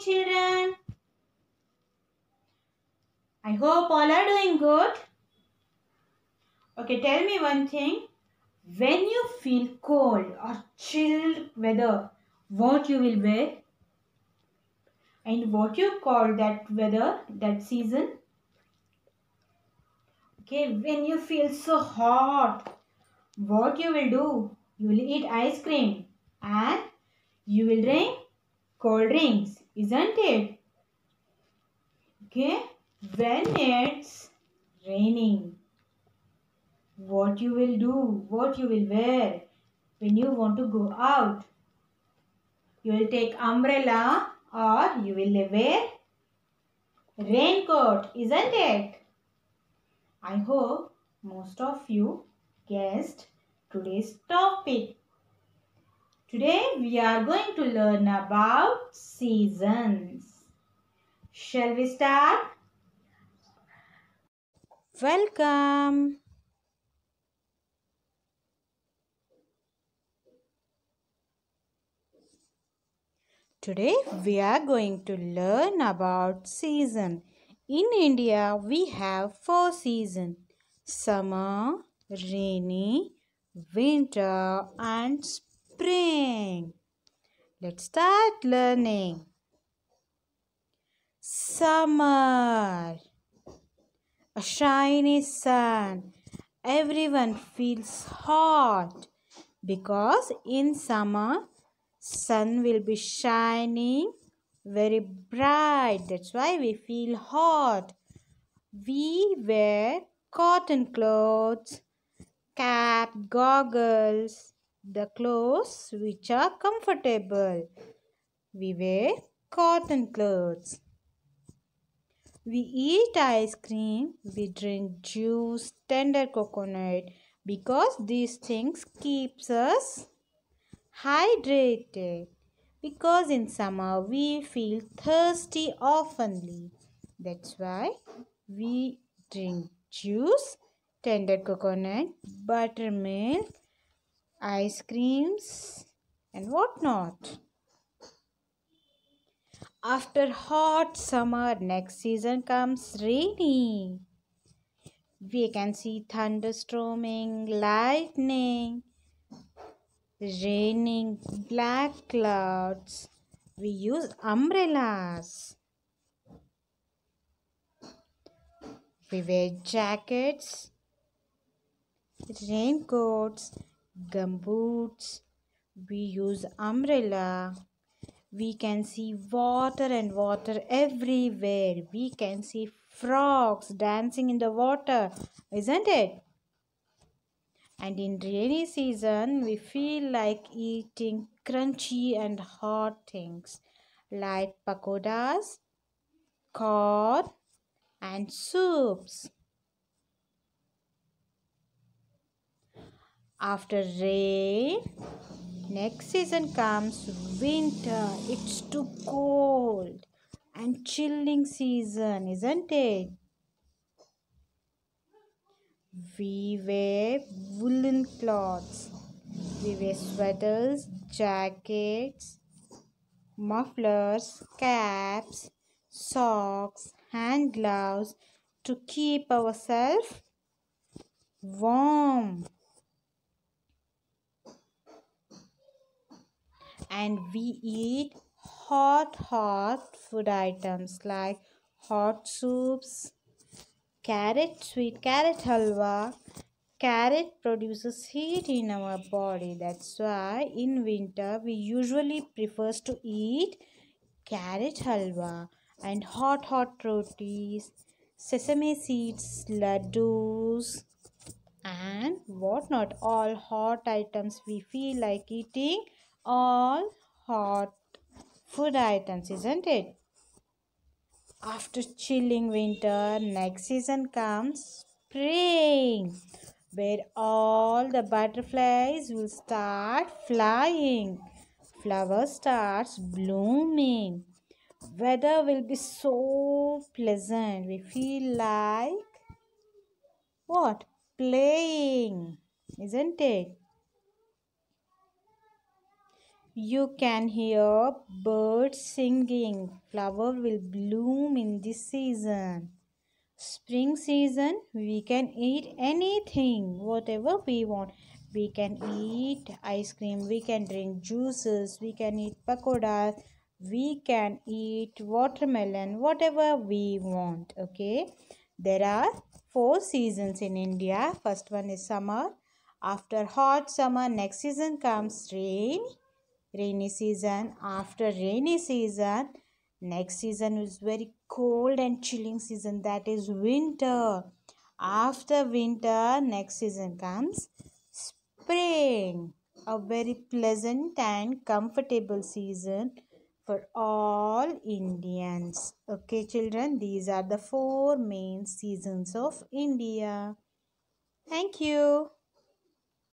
children. I hope all are doing good. Okay, tell me one thing. When you feel cold or chilled weather, what you will wear? And what you call that weather, that season? Okay, when you feel so hot, what you will do? You will eat ice cream and you will drink cold drinks, isn't it? Okay, when it's raining, what you will do, what you will wear when you want to go out. You will take umbrella or you will wear raincoat, isn't it? I hope most of you guessed today's topic. Today we are going to learn about seasons. Shall we start? Welcome. Today we are going to learn about season. In India we have four seasons summer, rainy, winter and spring. Let's start learning. Summer. A shiny sun. Everyone feels hot because in summer sun will be shining very bright. That's why we feel hot. We wear cotton clothes, cap, goggles, the clothes which are comfortable. We wear cotton clothes. We eat ice cream, we drink juice, tender coconut because these things keeps us hydrated because in summer we feel thirsty oftenly. That's why we drink juice, tender coconut, buttermilk, ice creams, and whatnot. After hot summer, next season comes rainy. We can see thunderstorming, lightning, raining, black clouds. We use umbrellas. We wear jackets, raincoats, gumboots. We use umbrella. We can see water and water everywhere. We can see frogs dancing in the water, isn't it? And in rainy season, we feel like eating crunchy and hot things like pakodas, corn, and soups. After rain, next season comes winter. It's too cold and chilling season, isn't it? We wear woolen cloths. We wear sweaters, jackets, mufflers, caps, socks, hand gloves to keep ourselves warm. And we eat hot, hot food items like hot soups, carrot sweet carrot halwa. Carrot produces heat in our body. That's why in winter we usually prefers to eat carrot halwa and hot hot rotis, sesame seeds, laddus, and whatnot. All hot items we feel like eating. All hot food items, isn't it? After chilling winter, next season comes spring, where all the butterflies will start flying. Flower starts blooming. Weather will be so pleasant. We feel like what? Playing, isn't it? You can hear birds singing. Flower will bloom in this season. Spring season, we can eat anything, whatever we want. We can eat ice cream, we can drink juices, we can eat pakodas, we can eat watermelon, whatever we want. Okay, there are four seasons in India. First one is summer. After hot summer, next season comes rain rainy season. After rainy season next season is very cold and chilling season. That is winter. After winter next season comes spring. A very pleasant and comfortable season for all indians. Okay children these are the four main seasons of india. Thank you